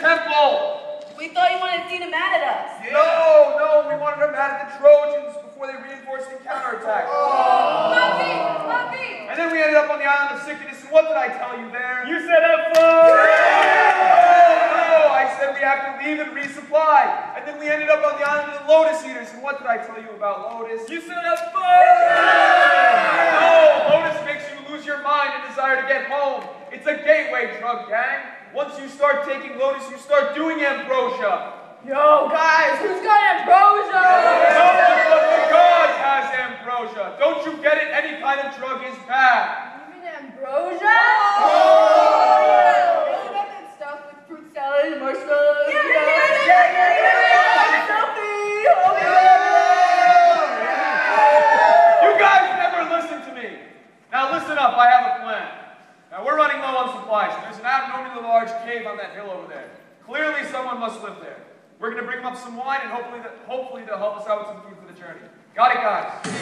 temple. We thought you wanted Athena mad at us. No, no, we wanted her mad at the Trojans before they reinforced and counterattacked. Oh. Puppy, puppy. And then we ended up on the island of Cycadus, and what did I tell you there? You said have fun! Oh, no, I said we have to leave and resupply. And then we ended up on the island of the Lotus Eaters, and what did I tell you about Lotus? You said have fun! No, Lotus makes you lose your mind and desire to get home. It's a gateway drug, gang. Once you start taking Lotus, you start doing ambrosia. Yo, guys, who's got ambrosia? No one but the gods has ambrosia. Don't you get it? Any kind of drug is bad. Even ambrosia? Oh! oh! Really about that stuff with fruit salad and marshmallows? Yeah, yeah, yeah, yeah, yeah, Selfie! You guys never listen to me. Now listen up, I have a plan. Now we're running on supplies. There's an abnormally large cave on that hill over there. Clearly someone must live there. We're gonna bring them up some wine and hopefully, that, hopefully they'll help us out with some food for the journey. Got it, guys?